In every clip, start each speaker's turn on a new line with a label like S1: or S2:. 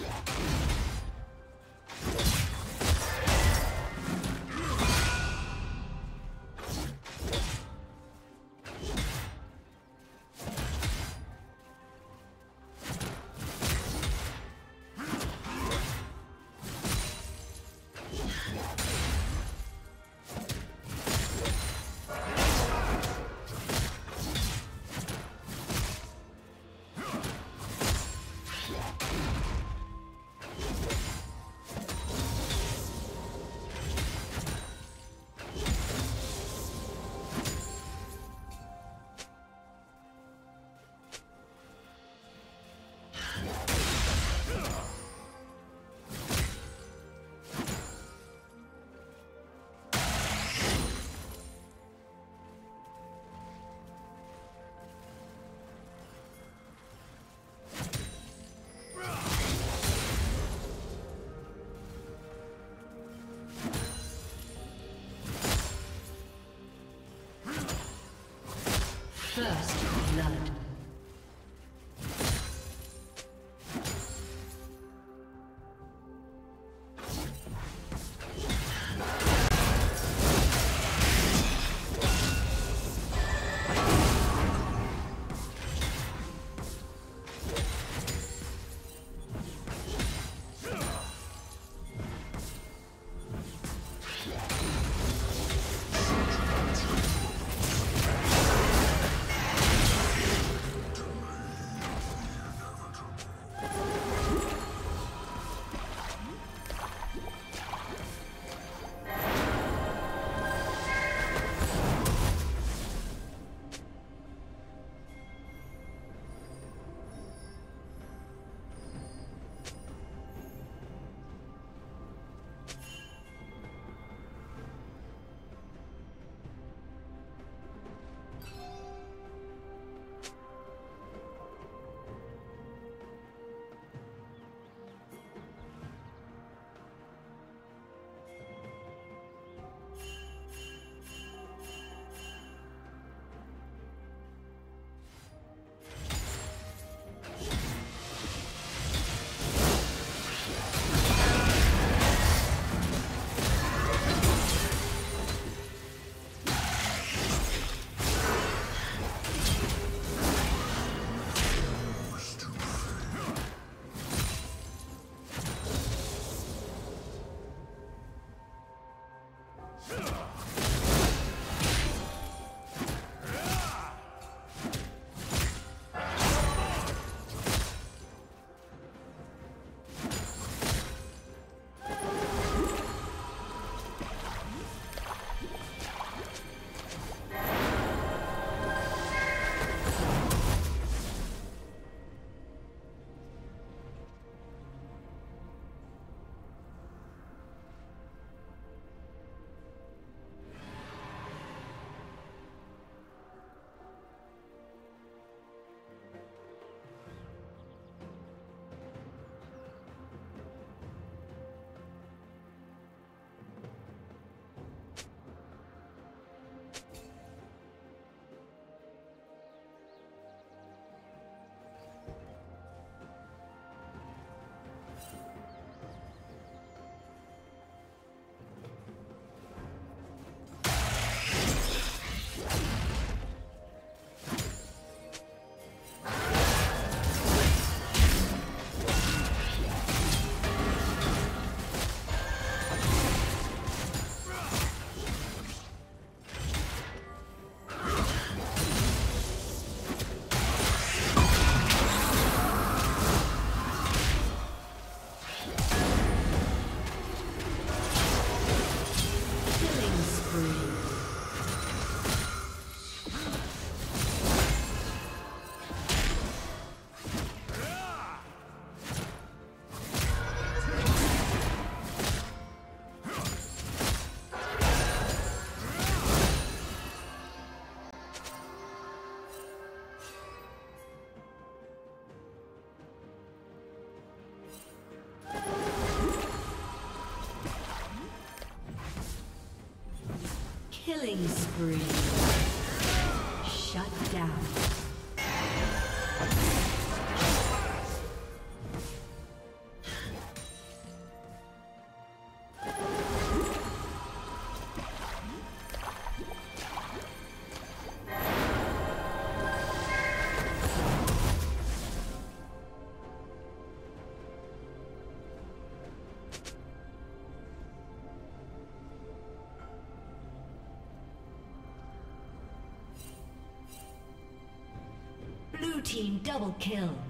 S1: Yeah. First blood. Spree. Team double kill.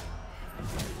S1: Thank you.